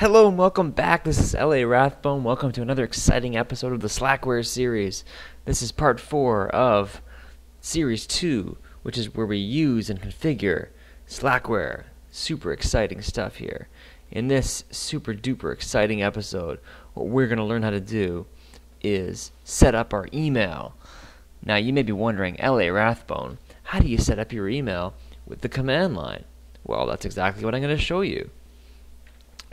Hello and welcome back. This is LA Rathbone. Welcome to another exciting episode of the Slackware series. This is part 4 of series 2, which is where we use and configure Slackware. Super exciting stuff here. In this super duper exciting episode, what we're going to learn how to do is set up our email. Now, you may be wondering, LA Rathbone, how do you set up your email with the command line? Well, that's exactly what I'm going to show you.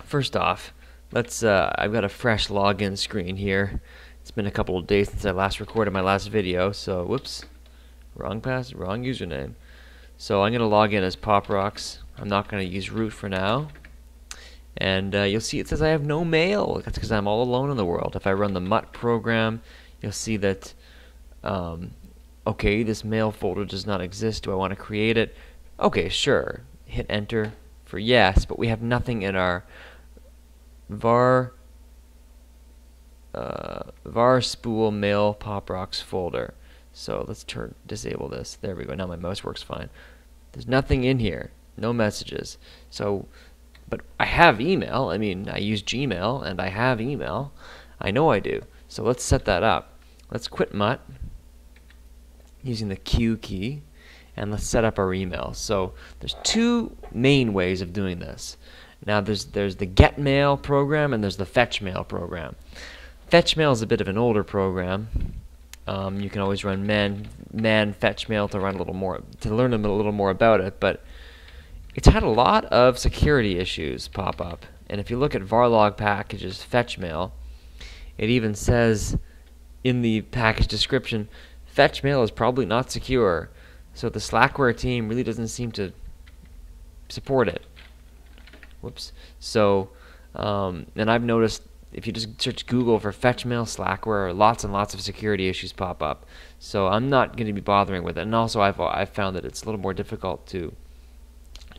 First off, let's. Uh, I've got a fresh login screen here. It's been a couple of days since I last recorded my last video, so whoops, wrong pass, wrong username. So I'm gonna log in as Pop Rocks. I'm not gonna use root for now. And uh, you'll see it says I have no mail. That's because I'm all alone in the world. If I run the mutt program, you'll see that. Um, okay, this mail folder does not exist. Do I want to create it? Okay, sure. Hit enter for yes, but we have nothing in our var uh, var spool mail pop rocks folder. So let's turn disable this. There we go. Now my mouse works fine. There's nothing in here. No messages. So, but I have email. I mean, I use Gmail and I have email. I know I do. So let's set that up. Let's quit mutt using the Q key and let's set up our email. So there's two main ways of doing this. Now there's there's the get mail program and there's the fetch mail program. Fetch mail is a bit of an older program. Um, you can always run man man fetch mail to run a little more to learn a little more about it, but it's had a lot of security issues pop up. And if you look at varlog packages fetch mail, it even says in the package description, fetch mail is probably not secure. So the Slackware team really doesn't seem to support it. Whoops. So, um, and I've noticed if you just search Google for fetch mail Slackware, lots and lots of security issues pop up. So I'm not going to be bothering with it. And also, I've I've found that it's a little more difficult to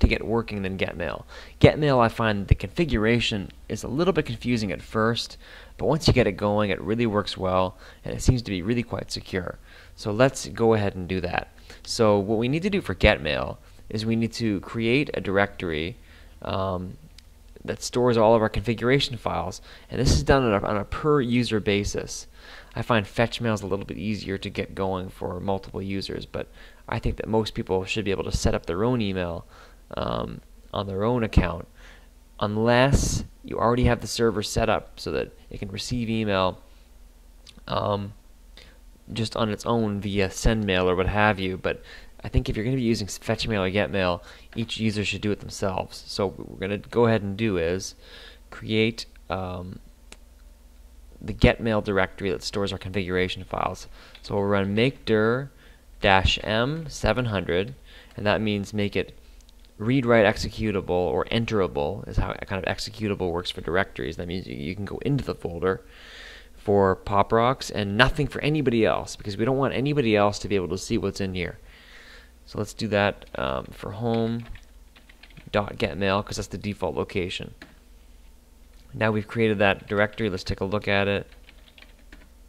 to get working than GetMail. GetMail, I find the configuration is a little bit confusing at first, but once you get it going, it really works well, and it seems to be really quite secure. So let's go ahead and do that. So what we need to do for GetMail is we need to create a directory um, that stores all of our configuration files. And this is done on a, on a, per user basis. I find fetch mail is a little bit easier to get going for multiple users, but I think that most people should be able to set up their own email um, on their own account unless you already have the server set up so that it can receive email um, just on its own via sendmail or what have you. But I think if you're going to be using fetch mail or get mail, each user should do it themselves. So what we're going to go ahead and do is create um, the get mail directory that stores our configuration files. So we'll run make dir dash m 700, and that means make it read write executable or enterable is how kind of executable works for directories. That means you can go into the folder for pop rocks and nothing for anybody else because we don't want anybody else to be able to see what's in here. So let's do that um, for home dot get mail because that's the default location. Now we've created that directory. Let's take a look at it.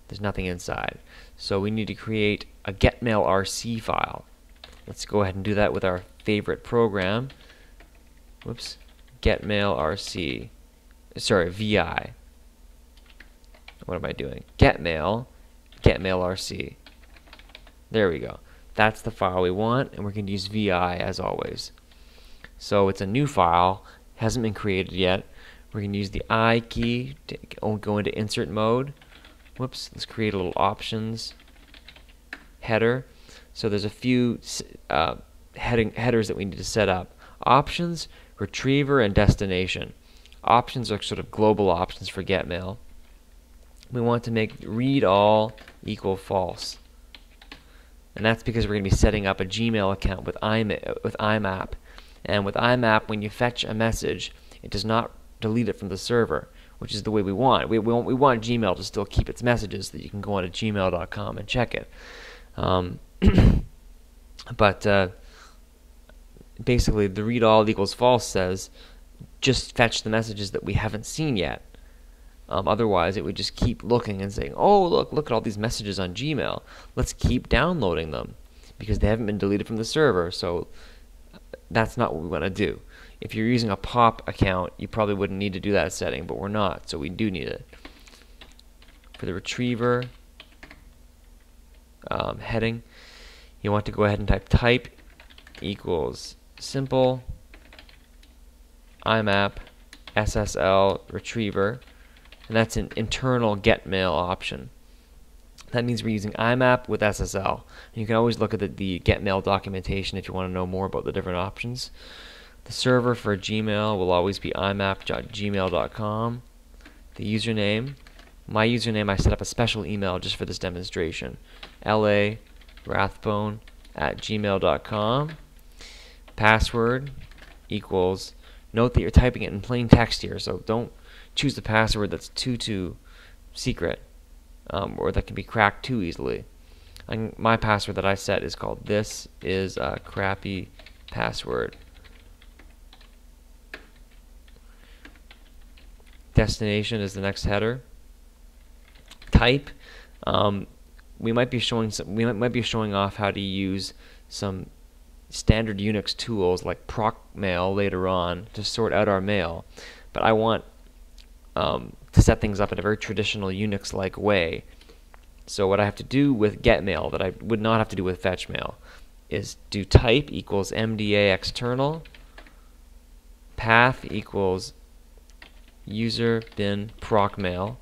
There's nothing inside. So we need to create a getmail rc file. Let's go ahead and do that with our favorite program. Whoops. Getmail rc. Sorry, vi. What am I doing? Getmail. Getmail rc. There we go. That's the file we want, and we're going to use VI as always. So it's a new file, hasn't been created yet. We're going to use the I key to go into insert mode. Whoops, let's create a little options header. So there's a few uh, heading, headers that we need to set up. Options, retriever, and destination. Options are sort of global options for GetMail. We want to make read all equal false and that's because we're going to be setting up a Gmail account with, with IMAP. And with IMAP, when you fetch a message, it does not delete it from the server, which is the way we want. We, we, want, we want Gmail to still keep its messages so that you can go onto gmail.com and check it. Um, but uh, basically, the read all equals false says just fetch the messages that we haven't seen yet. Um, otherwise, it would just keep looking and saying, oh, look, look at all these messages on Gmail. Let's keep downloading them because they haven't been deleted from the server. So that's not what we want to do. If you're using a POP account, you probably wouldn't need to do that setting, but we're not, so we do need it. For the retriever um, heading, you want to go ahead and type type equals simple IMAP SSL retriever, and that's an internal get mail option. That means we're using IMAP with SSL. And you can always look at the, the get mail documentation if you want to know more about the different options. The server for Gmail will always be imap.gmail.com. The username, my username, I set up a special email just for this demonstration. la rathbone at gmail.com. Password equals, note that you're typing it in plain text here, so don't choose the password that's too, too secret um, or that can be cracked too easily. And my password that I set is called this is a crappy password. Destination is the next header. Type. Um, we might be showing some, we might, might be showing off how to use some standard Unix tools like procmail later on to sort out our mail. But I want um, to set things up in a very traditional Unix-like way. So what I have to do with getMail that I would not have to do with fetchmail is do type equals mda external, path equals user bin procmail.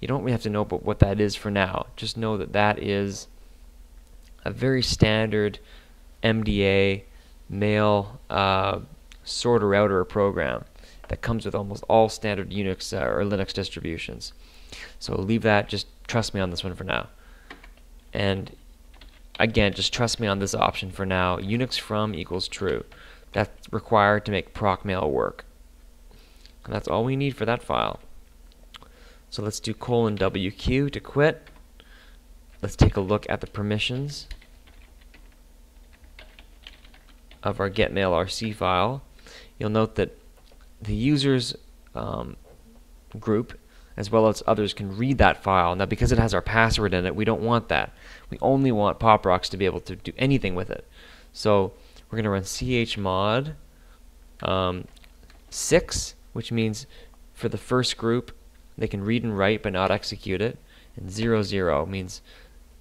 You don't really have to know what that is for now. Just know that that is a very standard MDA mail uh, sorter router program that comes with almost all standard Unix uh, or Linux distributions. So leave that, just trust me on this one for now. And again, just trust me on this option for now. Unix from equals true. That's required to make procmail work. And that's all we need for that file. So let's do colon WQ to quit. Let's take a look at the permissions of our getmailrc file. You'll note that the users um, group as well as others can read that file. Now because it has our password in it, we don't want that. We only want PopRocks to be able to do anything with it. So we're going to run chmod um, 6, which means for the first group, they can read and write but not execute it. And 00, zero means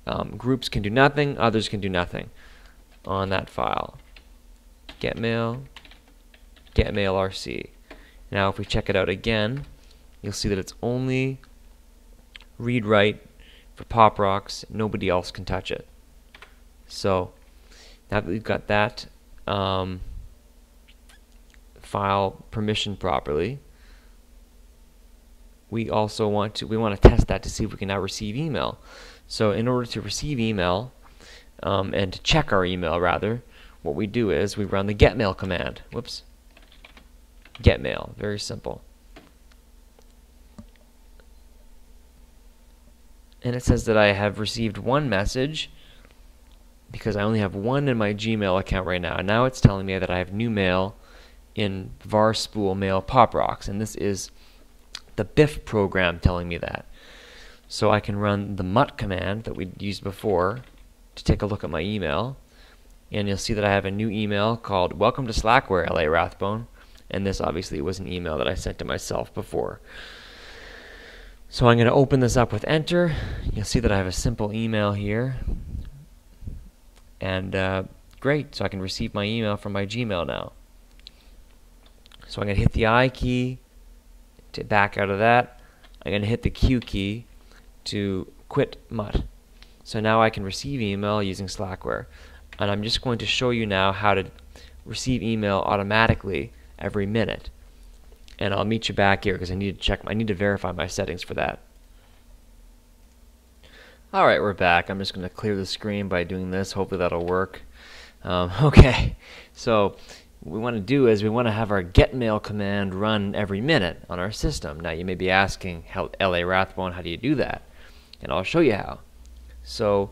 um, groups can do nothing, others can do nothing on that file. Getmail, getmailrc. Now if we check it out again, you'll see that it's only read write for pop rocks. Nobody else can touch it. So now that we've got that um, file permission properly, we also want to we want to test that to see if we can now receive email. So in order to receive email um, and to check our email rather, what we do is we run the getmail command. Whoops get mail. Very simple. And it says that I have received one message because I only have one in my Gmail account right now. And now it's telling me that I have new mail in varspool mail pop rocks. And this is the Biff program telling me that. So I can run the mutt command that we used before to take a look at my email. And you'll see that I have a new email called Welcome to Slackware, LA Rathbone and this obviously was an email that I sent to myself before. So I'm going to open this up with enter. You'll see that I have a simple email here. And uh, great, so I can receive my email from my Gmail now. So I'm going to hit the I key to back out of that. I'm going to hit the Q key to quit Mutt. So now I can receive email using Slackware. And I'm just going to show you now how to receive email automatically every minute. And I'll meet you back here because I need to check, I need to verify my settings for that. Alright, we're back. I'm just going to clear the screen by doing this. Hopefully that'll work. Um, okay, so what we want to do is we want to have our get mail command run every minute on our system. Now you may be asking, how, LA Rathbone, how do you do that? And I'll show you how. So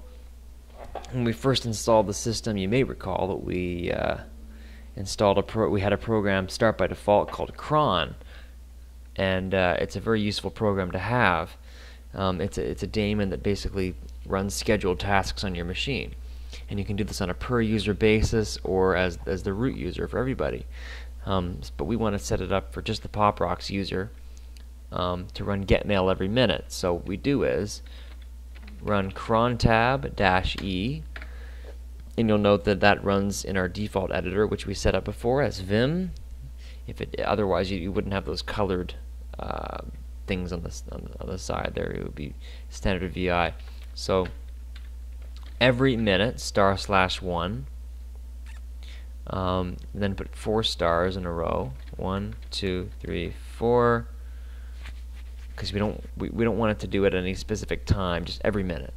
when we first installed the system, you may recall that we uh, installed a pro we had a program start by default called cron. And uh, it's a very useful program to have. Um, it's, a, it's a daemon that basically runs scheduled tasks on your machine. And you can do this on a per user basis or as, as the root user for everybody. Um, but we want to set it up for just the PopRocks user um, to run get mail every minute. So what we do is run cron tab dash e and you'll note that that runs in our default editor which we set up before as Vim. If it otherwise you, you wouldn't have those colored uh, things on the, on the, on the side there. It would be standard VI so every minute star slash one um, then put four stars in a row. One two three four. Because we don't we, we don't want it to do it at any specific time just every minute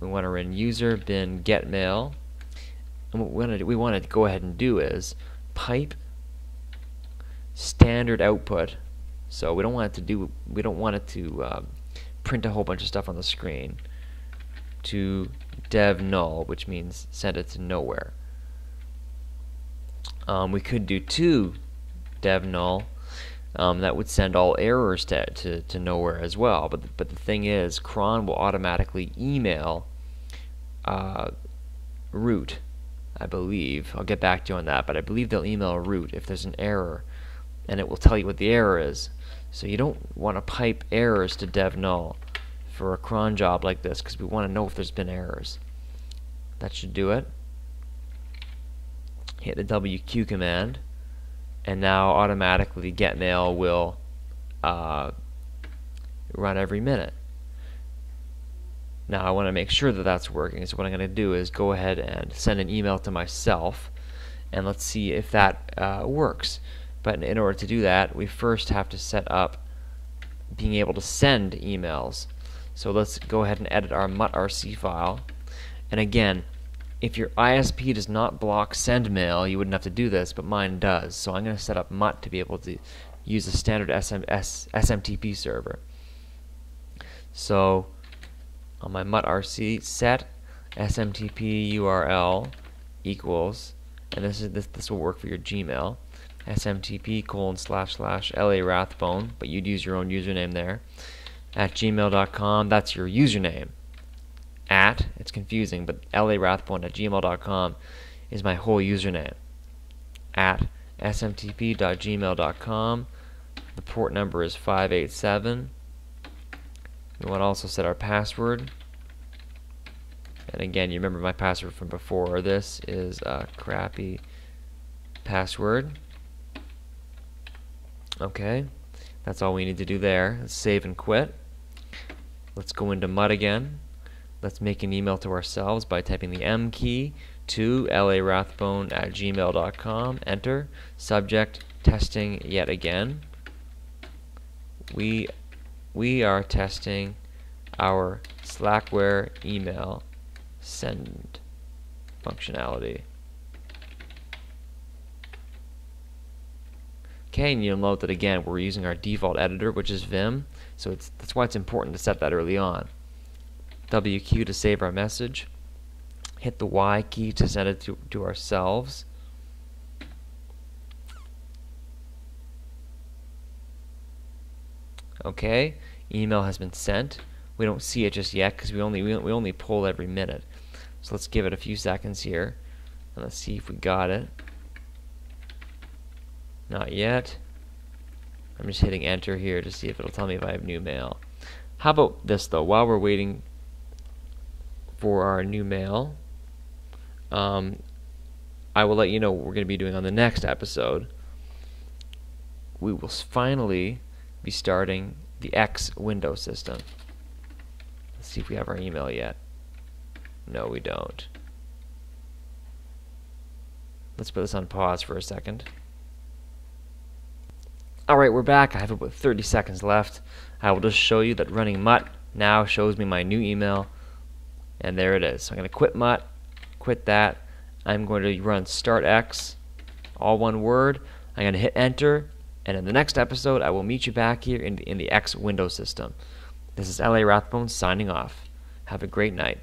we want to run user bin get mail. And what we want to we want to go ahead and do is pipe standard output. So we don't want it to do we don't want it to uh, print a whole bunch of stuff on the screen to dev null which means send it to nowhere. Um, we could do two dev null um, that would send all errors to, to, to nowhere as well. But the, but the thing is, cron will automatically email uh, root, I believe. I'll get back to you on that, but I believe they'll email root if there's an error, and it will tell you what the error is. So you don't want to pipe errors to dev null for a cron job like this because we want to know if there's been errors. That should do it. Hit the WQ command and now automatically getmail will uh, run every minute. Now I want to make sure that that's working, so what I'm going to do is go ahead and send an email to myself, and let's see if that uh, works. But in order to do that, we first have to set up being able to send emails. So let's go ahead and edit our muttrc file. And again, if your ISP does not block send mail, you wouldn't have to do this, but mine does. So I'm going to set up Mutt to be able to use a standard SMTP server. So on my muttrc set SMTP URL equals, and this is this this will work for your Gmail. SMTP colon slash slash LA Rathbone, but you'd use your own username there at gmail.com. That's your username at, it's confusing, but larathbone at gmail.com is my whole username. At smtp.gmail.com. The port number is 587. We want to also set our password. And again, you remember my password from before. This is a crappy password. Okay, that's all we need to do there. Let's save and quit. Let's go into Mutt again. Let's make an email to ourselves by typing the M key to larathbone at gmail.com. Enter. Subject, testing yet again. We, we are testing our Slackware email send functionality. Okay, and you'll note that again we're using our default editor, which is Vim, so it's, that's why it's important to set that early on. WQ to save our message. Hit the Y key to send it to, to ourselves. Okay, email has been sent. We don't see it just yet because we only we, only pull every minute. So let's give it a few seconds here and let's see if we got it. Not yet. I'm just hitting enter here to see if it'll tell me if I have new mail. How about this though? While we're waiting for our new mail. Um, I will let you know what we're going to be doing on the next episode. We will finally be starting the X window system. Let's see if we have our email yet. No, we don't. Let's put this on pause for a second. Alright, we're back. I have about 30 seconds left. I will just show you that running Mutt now shows me my new email and there it is. So I'm going to quit Mutt, quit that. I'm going to run start X, all one word. I'm going to hit enter, and in the next episode, I will meet you back here in the, in the X window system. This is LA Rathbone signing off. Have a great night.